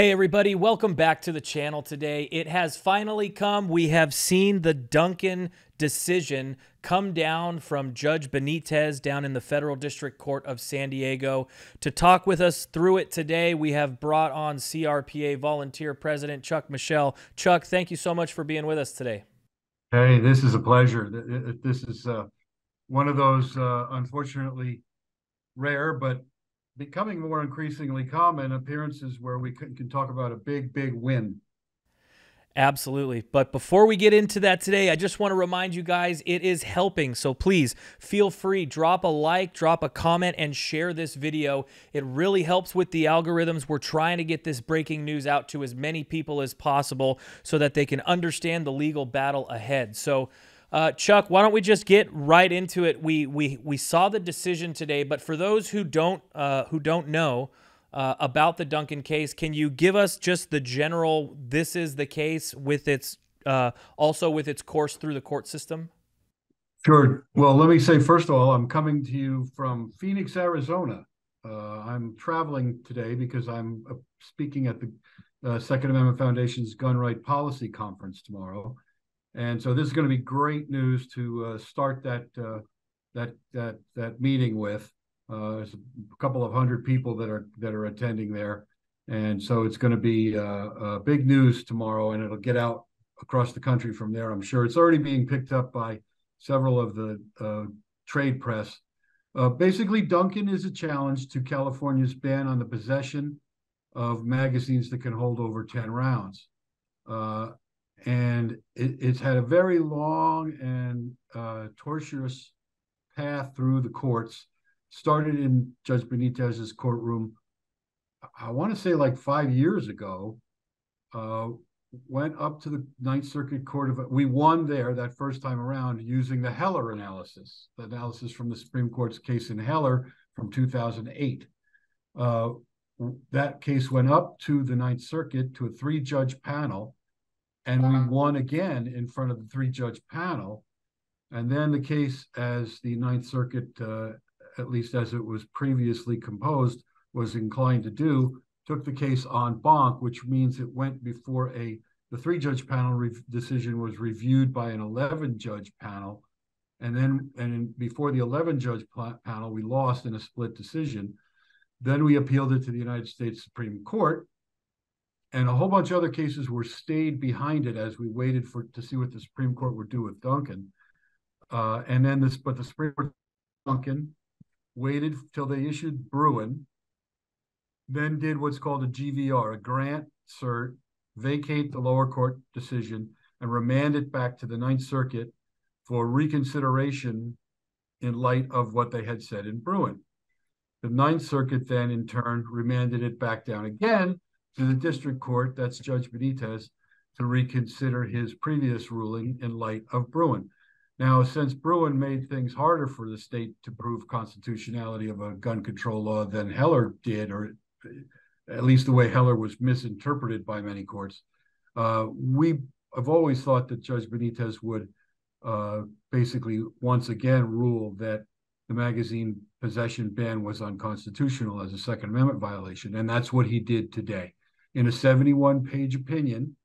Hey, everybody, welcome back to the channel today. It has finally come. We have seen the Duncan decision come down from Judge Benitez down in the Federal District Court of San Diego. To talk with us through it today, we have brought on CRPA Volunteer President Chuck Michel. Chuck, thank you so much for being with us today. Hey, this is a pleasure. This is uh, one of those, uh, unfortunately, rare but becoming more increasingly common appearances where we can, can talk about a big, big win. Absolutely. But before we get into that today, I just want to remind you guys it is helping. So please feel free, drop a like, drop a comment, and share this video. It really helps with the algorithms. We're trying to get this breaking news out to as many people as possible so that they can understand the legal battle ahead. So uh, Chuck, why don't we just get right into it? We we we saw the decision today, but for those who don't uh, who don't know uh, about the Duncan case, can you give us just the general? This is the case with its uh, also with its course through the court system. Sure. Well, let me say first of all, I'm coming to you from Phoenix, Arizona. Uh, I'm traveling today because I'm uh, speaking at the Second Amendment Foundation's Gun Right Policy Conference tomorrow. And so this is going to be great news to uh, start that uh, that that that meeting with. Uh, there's a couple of hundred people that are that are attending there, and so it's going to be uh, uh, big news tomorrow, and it'll get out across the country from there. I'm sure it's already being picked up by several of the uh, trade press. basically, Duncan is a challenge to California's ban on the possession of magazines that can hold over 10 rounds. Uh, and it, it's had a very long and uh, tortuous path through the courts. Started in Judge Benitez's courtroom, I want to say like five years ago. Uh, went up to the Ninth Circuit Court of. We won there that first time around using the Heller analysis, the analysis from the Supreme Court's case in Heller from 2008. Uh, that case went up to the Ninth Circuit to a three-judge panel and we won again in front of the three judge panel. And then the case, as the Ninth Circuit, uh, at least as it was previously composed, was inclined to do, took the case en banc, which means it went before a the three judge panel re- decision was reviewed by an 11 judge panel. And then, and before the 11 judge pl- panel, we lost in a split decision. Then we appealed it to the United States Supreme Court, and a whole bunch of other cases were stayed behind it as we waited for to see what the Supreme Court would do with Duncan. Uh, and then this, but the Supreme Court Duncan waited till they issued Bruen, then did what's called a GVR, a grant cert, vacate the lower court decision, and remand it back to the Ninth Circuit for reconsideration in light of what they had said in Bruen. The Ninth Circuit then, in turn, remanded it back down again to the district court, that's Judge Benitez, to reconsider his previous ruling in light of Bruen. Now, since Bruen made things harder for the state to prove constitutionality of a gun control law than Heller did, or at least the way Heller was misinterpreted by many courts, uh, we have always thought that Judge Benitez would uh, basically once again rule that the magazine possession ban was unconstitutional as a Second Amendment violation. And that's what he did today in a 71 page opinion,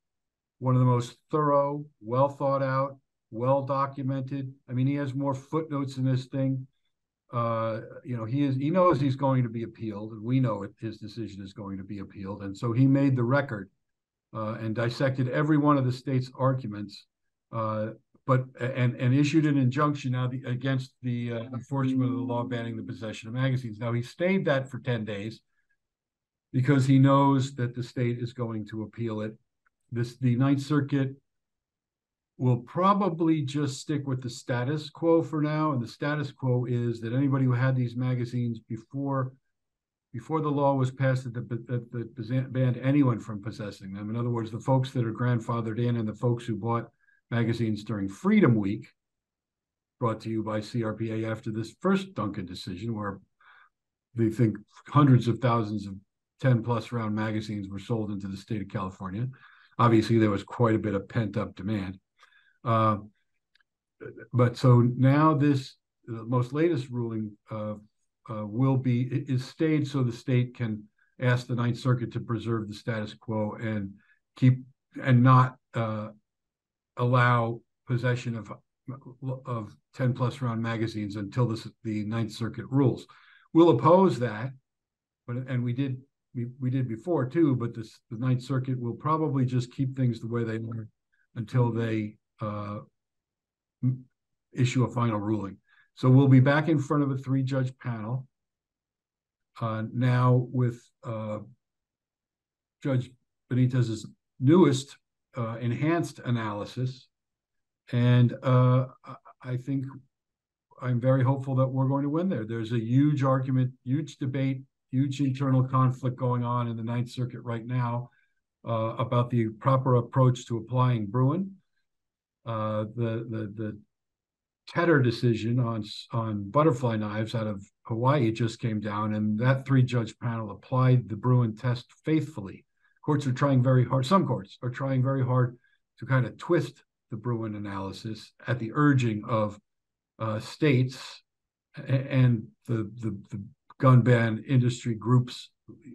one of the most thorough, well thought out, well documented. I mean, he has more footnotes in this thing. Uh, you know, he is he knows he's going to be appealed, and we know it, his decision is going to be appealed, and so he made the record uh, and dissected every one of the state's arguments, uh, but and and issued an injunction now against the uh, enforcement of the law banning the possession of magazines. Now he stayed that for ten days because he knows that the state is going to appeal it. This the Ninth Circuit will probably just stick with the status quo for now, and the status quo is that anybody who had these magazines before before the law was passed that, the, that, banned anyone from possessing them. In other words, the folks that are grandfathered in and the folks who bought magazines during Freedom Week, brought to you by CRPA after this first Duncan decision, where they think hundreds of thousands of 10 plus round magazines were sold into the state of California. Obviously, there was quite a bit of pent up demand. Uh, but so now this the most latest ruling uh, uh, will be is stayed so the state can ask the Ninth Circuit to preserve the status quo and keep and not uh, allow possession of of 10 plus round magazines until this, the Ninth Circuit rules. We'll oppose that, but and we did we, we did before too, but this, the Ninth Circuit will probably just keep things the way they are until they uh, issue a final ruling. So we'll be back in front of a three judge panel uh, now with uh, Judge Benitez's newest uh, enhanced analysis. And uh, I think I'm very hopeful that we're going to win there. There's a huge argument, huge debate, huge internal conflict going on in the Ninth Circuit right now uh, about the proper approach to applying Bruen. Uh, the the the Teter decision on on butterfly knives out of Hawaii just came down, and that three judge panel applied the Bruen test faithfully. Courts are trying very hard. Some courts are trying very hard to kind of twist the Bruen analysis at the urging of uh, states and the, the the gun ban industry groups,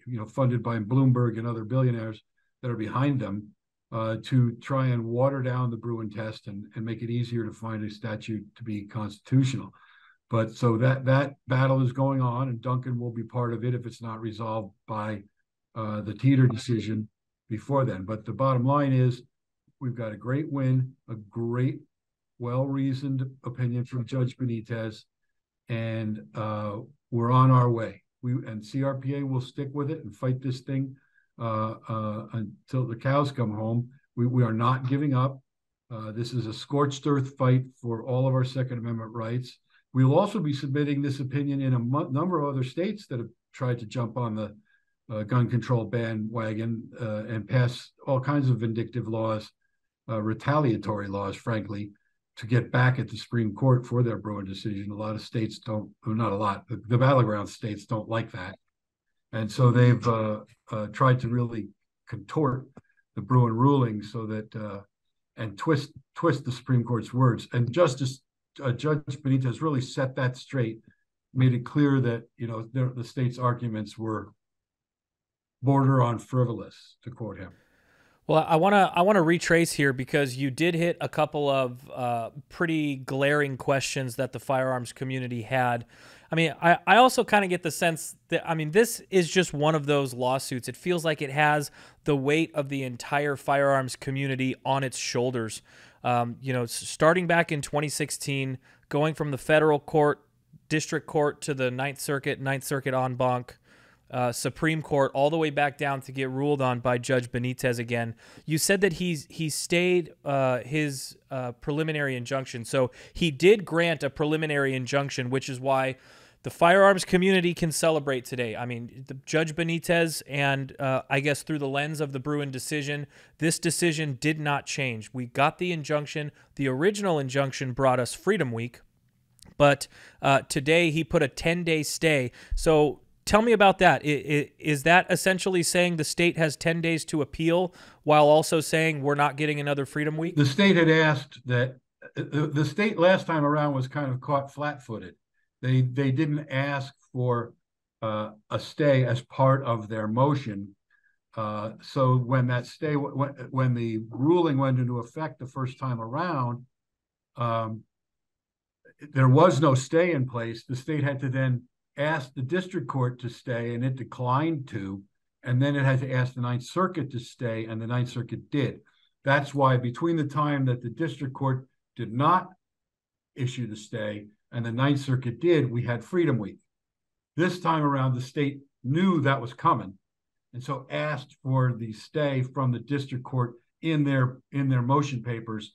you know, funded by Bloomberg and other billionaires that are behind them uh, to try and water down the Bruen test and, and make it easier to find a statute to be constitutional. But so that that battle is going on, and Duncan will be part of it if it's not resolved by uh, the Teter decision before then. But the bottom line is, we've got a great win, a great, well-reasoned opinion from Judge Benitez, and uh, we're on our way. We and CRPA will stick with it and fight this thing uh, uh, until the cows come home. We, we are not giving up. Uh, this is a scorched earth fight for all of our Second Amendment rights. We will also be submitting this opinion in a m- number of other states that have tried to jump on the uh, gun control bandwagon uh, and pass all kinds of vindictive laws, uh, retaliatory laws, frankly, to get back at the Supreme Court for their Bruen decision. A lot of states don't, well, not a lot, the, the battleground states don't like that. And so they've uh, uh, tried to really contort the Bruen ruling so that uh, and twist twist the Supreme Court's words. And Justice uh, Judge Benitez really set that straight, made it clear that you know the state's arguments were border on frivolous, to quote him. Well, I want to I want to retrace here because you did hit a couple of uh, pretty glaring questions that the firearms community had I mean, I, I also kind of get the sense that, I mean, this is just one of those lawsuits. It feels like it has the weight of the entire firearms community on its shoulders. Um, you know, starting back in 2016, going from the federal court, district court to the Ninth Circuit, Ninth Circuit en banc, uh, Supreme Court, all the way back down to get ruled on by Judge Benitez again. You said that he's he stayed uh, his uh, preliminary injunction, so he did grant a preliminary injunction, which is why the firearms community can celebrate today. I mean, the Judge Benitez, and uh, I guess through the lens of the Bruen decision, this decision did not change. We got the injunction. The original injunction brought us Freedom Week, but uh, today he put a 10 day stay. So tell me about that. Is that essentially saying the state has 10 days to appeal while also saying we're not getting another Freedom Week? The state had asked that uh, the state last time around was kind of caught flat footed they they didn't ask for uh, a stay as part of their motion. Uh, so when that stay when, when the ruling went into effect the first time around, um, there was no stay in place. The state had to then ask the district court to stay, and it declined to. And then it had to ask the Ninth Circuit to stay, and the Ninth Circuit did. That's why between the time that the district court did not issue the stay and the Ninth Circuit did, we had Freedom Week. This time around, the state knew that was coming, and so asked for the stay from the district court in their in their motion papers,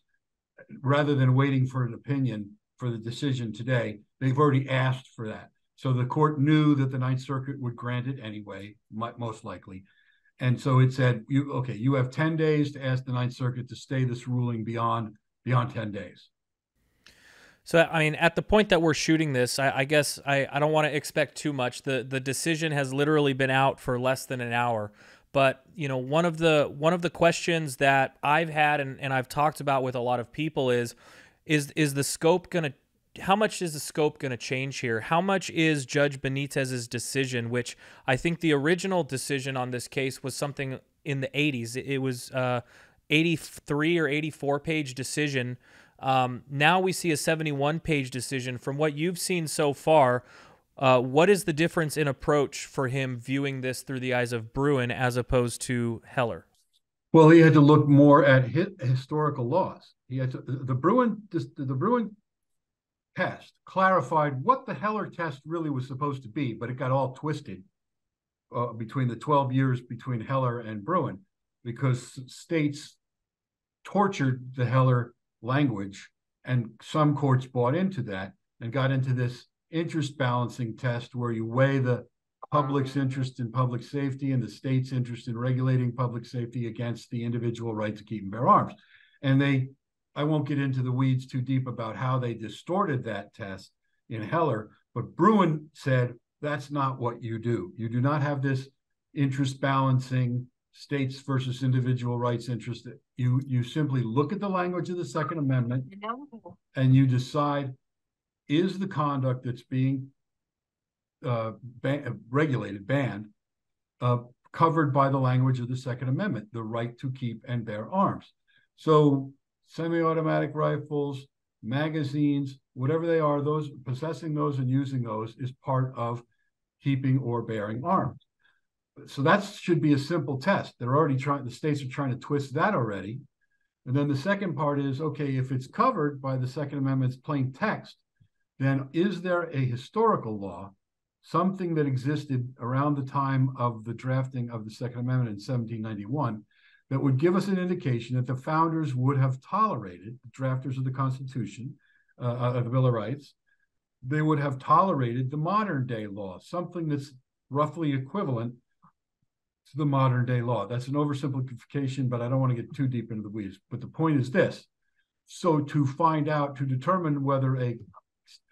rather than waiting for an opinion for the decision today. They've already asked for that, so the court knew that the Ninth Circuit would grant it anyway, most likely. And so it said, "You okay? You have ten days to ask the Ninth Circuit to stay this ruling beyond beyond ten days." So I mean, at the point that we're shooting this, I, I guess I, I don't want to expect too much. the The decision has literally been out for less than an hour. But you know, one of the one of the questions that I've had and, and I've talked about with a lot of people is, is is the scope going to how much is the scope going to change here? How much is Judge Benitez's decision, which I think the original decision on this case was something in the 80s. It was uh, 83 or 84 page decision. Um, now we see a 71 page decision. From what you've seen so far, uh, what is the difference in approach for him viewing this through the eyes of Bruen as opposed to Heller? Well, he had to look more at his, historical laws. He had to, the Bruen the Bruen test clarified what the Heller test really was supposed to be, but it got all twisted uh, between the 12 years between Heller and Bruen because states tortured the Heller language, and some courts bought into that and got into this interest balancing test where you weigh the public's interest in public safety and the state's interest in regulating public safety against the individual right to keep and bear arms. And they, I won't get into the weeds too deep about how they distorted that test in Heller, but Bruen said that's not what you do. You do not have this interest balancing states versus individual rights interest. You you simply look at the language of the Second Amendment and you decide is the conduct that's being uh, ban- regulated, banned, uh, covered by the language of the Second Amendment, the right to keep and bear arms. So, semi-automatic rifles, magazines, whatever they are, those possessing those and using those is part of keeping or bearing arms. So that should be a simple test. They're already trying. The states are trying to twist that already. And then the second part is okay, if it's covered by the Second Amendment's plain text, then is there a historical law, something that existed around the time of the drafting of the Second Amendment in 1791, that would give us an indication that the founders would have tolerated, the drafters of the Constitution, uh, uh, of the Bill of Rights, they would have tolerated the modern day law, something that's roughly equivalent to the modern day law. That's an oversimplification, but I don't want to get too deep into the weeds. But the point is this. So to find out, to determine whether a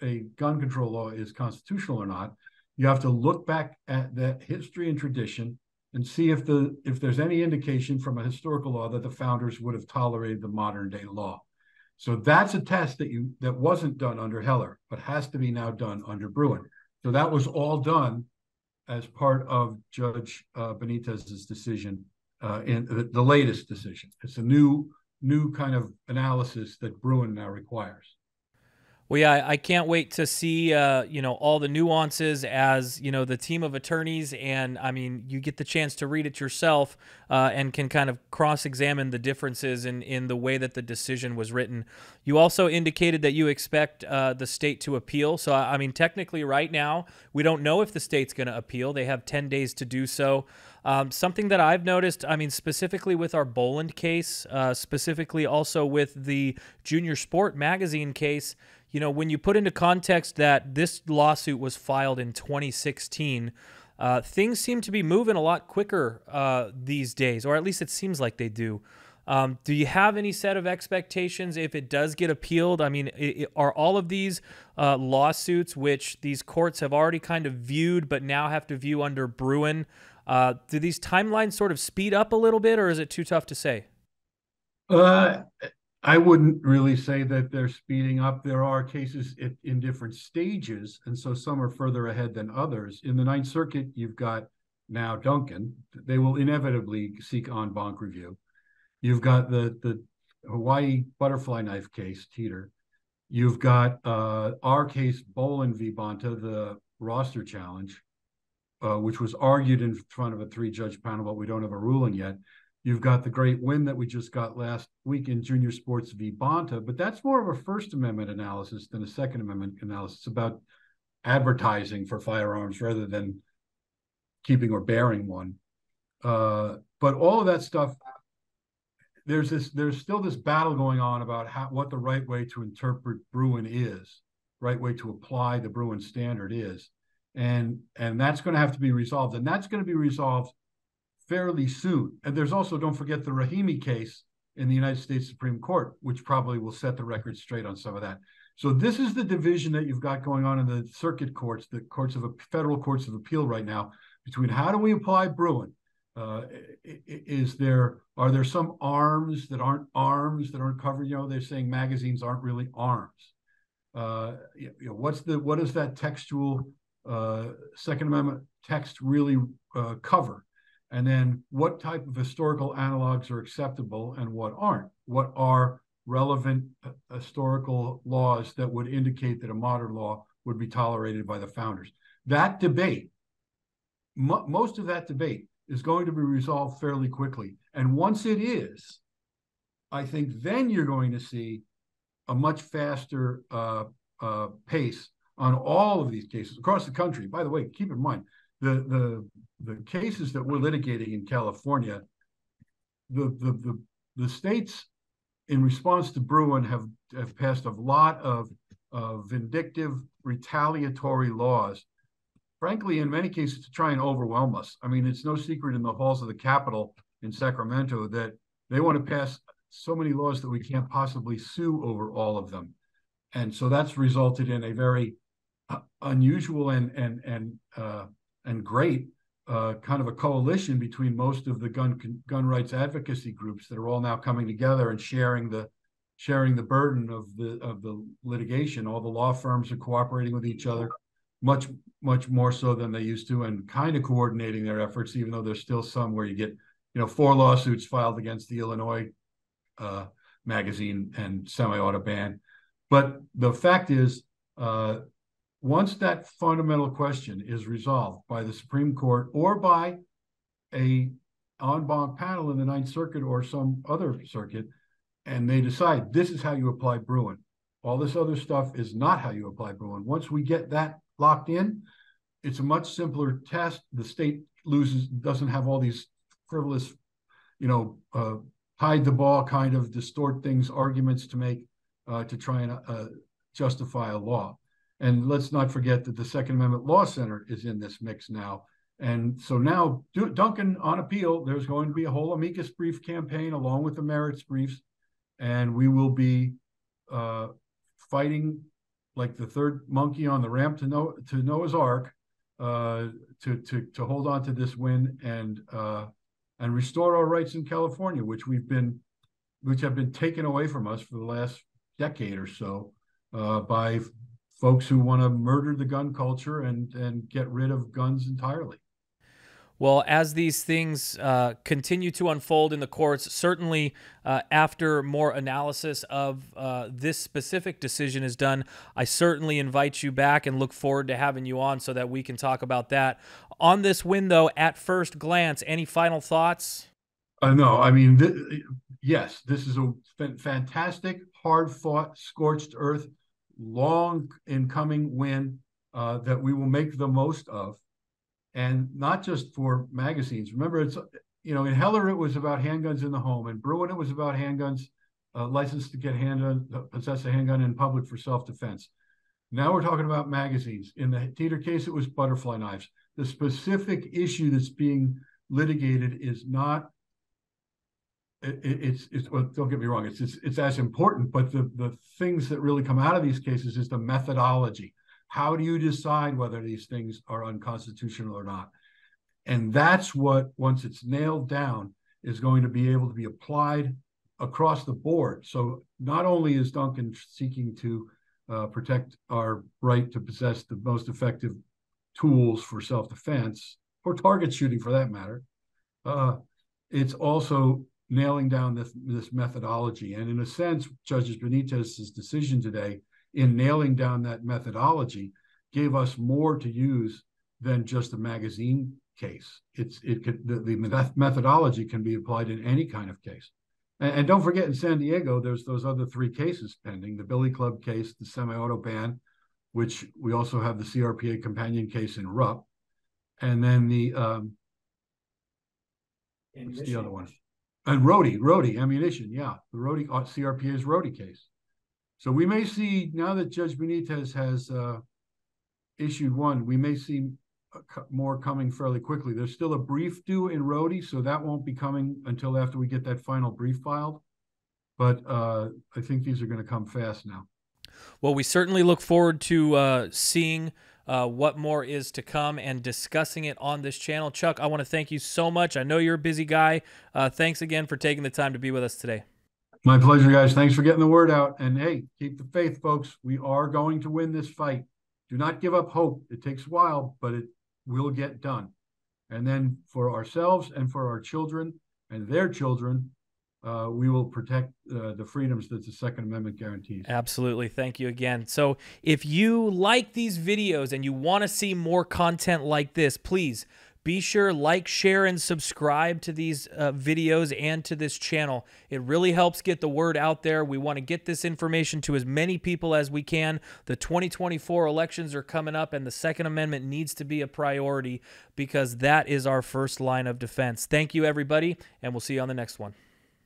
a gun control law is constitutional or not, you have to look back at that history and tradition and see if the if there's any indication from a historical law that the founders would have tolerated the modern day law. So that's a test that you that wasn't done under Heller, but has to be now done under Bruen. So that was all done as part of Judge uh, Benitez's decision uh, in the, the latest decision. It's a new new kind of analysis that Bruen now requires. Well, yeah, I can't wait to see, uh, you know, all the nuances as you know the team of attorneys, and I mean, you get the chance to read it yourself uh, and can kind of cross-examine the differences in in the way that the decision was written. You also indicated that you expect uh, the state to appeal. So, I mean, technically, right now, we don't know if the state's going to appeal. They have ten days to do so. Um, something that I've noticed, I mean, specifically with our Boland case, uh, specifically also with the Junior Sport magazine case you know, when you put into context that this lawsuit was filed in 2016, uh, things seem to be moving a lot quicker uh, these days, or at least it seems like they do. Um, do you have any set of expectations if it does get appealed? I mean, it, are all of these uh, lawsuits, which these courts have already kind of viewed but now have to view under Bruen, uh, do these timelines sort of speed up a little bit, or is it too tough to say? Uh, I wouldn't really say that they're speeding up. There are cases in different stages, and so some are further ahead than others. In the Ninth Circuit, you've got now Duncan. They will inevitably seek en banc review. You've got the the Hawaii butterfly knife case, Teter. You've got uh, our case, Boland v. Bonta, the roster challenge, uh, which was argued in front of a three judge panel, but we don't have a ruling yet. You've got the great win that we just got last week in Junior Sports v. Bonta, but that's more of a First Amendment analysis than a Second Amendment analysis about advertising for firearms rather than keeping or bearing one. Uh, but all of that stuff, there's this, there's still this battle going on about how what the right way to interpret Bruen is, right way to apply the Bruen standard is, and and that's going to have to be resolved, and that's going to be resolved fairly soon. And there's also, don't forget, the Rahimi case in the United States Supreme Court, which probably will set the record straight on some of that. So this is the division that you've got going on in the circuit courts, the courts of federal courts of appeal right now, between how do we apply Bruen? Uh, is there are there some arms that aren't arms that aren't covered? You know, they're saying magazines aren't really arms. uh, you know, what's the what does that textual uh, Second Amendment text really uh, cover? And then what type of historical analogs are acceptable and what aren't? What are relevant uh, historical laws that would indicate that a modern law would be tolerated by the founders? That debate, mo- most of that debate is going to be resolved fairly quickly. And once it is, I think then you're going to see a much faster uh, uh, pace on all of these cases across the country. By the way, keep in mind the the the cases that we're litigating in California, the the the, the states in response to Bruen have have passed a lot of uh, vindictive, retaliatory laws. Frankly, in many cases, to try and overwhelm us. I mean, it's no secret in the halls of the Capitol in Sacramento that they want to pass so many laws that we can't possibly sue over all of them. And so that's resulted in a very uh, unusual and and and uh, and great uh, kind of a coalition between most of the gun gun rights advocacy groups that are all now coming together and sharing the sharing the burden of the of the litigation. All the law firms are cooperating with each other, much much more so than they used to, and kind of coordinating their efforts. Even though there's still some where you get you know four lawsuits filed against the Illinois uh, magazine and semi-auto ban. But the fact is, uh, once that fundamental question is resolved by the Supreme Court or by a en banc panel in the Ninth Circuit or some other circuit, and they decide this is how you apply Bruen. All this other stuff is not how you apply Bruen. Once we get that locked in, it's a much simpler test. The state loses, doesn't have all these frivolous, you know, uh, hide the ball kind of distort things arguments to make uh, to try and uh, justify a law and let's not forget that the second amendment law center is in this mix now. And so now duncan on appeal there's going to be a whole amicus brief campaign along with the merits briefs. And we will be uh, fighting like the third monkey on the ramp to, to noah's ark uh, to, to, to hold on to this win and uh, and restore our rights in California, which we've been, which have been taken away from us for the last decade or so uh, by folks who want to murder the gun culture and and get rid of guns entirely. Well, as these things uh, continue to unfold in the courts, certainly uh, after more analysis of uh, this specific decision is done, I certainly invite you back and look forward to having you on so that we can talk about that. On this window, at first glance, any final thoughts? Uh, no, I mean, th- yes, this is a fantastic, hard fought, scorched earth, long in coming win uh, that we will make the most of and not just for magazines. Remember, it's you know in Heller it was about handguns in the home, and Bruen it was about handguns, uh, licensed to get handgun, uh, possess a handgun in public for self-defense. Now we're talking about magazines. In the Teter case, it was butterfly knives. The specific issue that's being litigated is not. It, it's it's well, don't get me wrong. It's, it's it's as important, but the the things that really come out of these cases is the methodology how do you decide whether these things are unconstitutional or not? And that's what, once it's nailed down, is going to be able to be applied across the board. So not only is Duncan seeking to uh, protect our right to possess the most effective tools for self-defense or target shooting for that matter, uh, it's also nailing down this, this methodology. And in a sense, Judge Benitez's decision today in nailing down that methodology gave us more to use than just a magazine case. It's it could the, the methodology can be applied in any kind of case. And, and, don't forget in San Diego, there's those other three cases pending: the Billy Club case, the semi-auto ban, which we also have the CRPA companion case in Rupp, and then the um, what's the other one? And Rhode, Rhode ammunition, yeah, the Rhode uh, CRPA's Rhode case. So we may see now that Judge Benitez has uh, issued one, we may see more coming fairly quickly. There's still a brief due in Rhode, so that won't be coming until after we get that final brief filed. But uh, I think these are going to come fast now. Well, we certainly look forward to uh, seeing uh, what more is to come and discussing it on this channel. Chuck, I want to thank you so much. I know you're a busy guy. Uh, thanks again for taking the time to be with us today. My pleasure, guys. Thanks for getting the word out. And hey, keep the faith, folks. We are going to win this fight. Do not give up hope. It takes a while, but it will get done. And then for ourselves and for our children and their children, uh, we will protect uh, the freedoms that the Second Amendment guarantees. Absolutely. Thank you again. So, if you like these videos and you want to see more content like this, please be sure like, share, and subscribe to these uh, videos and to this channel. It really helps get the word out there. We want to get this information to as many people as we can. The 2024 elections are coming up, and the Second Amendment needs to be a priority because that is our first line of defense. Thank you, everybody, and we'll see you on the next one.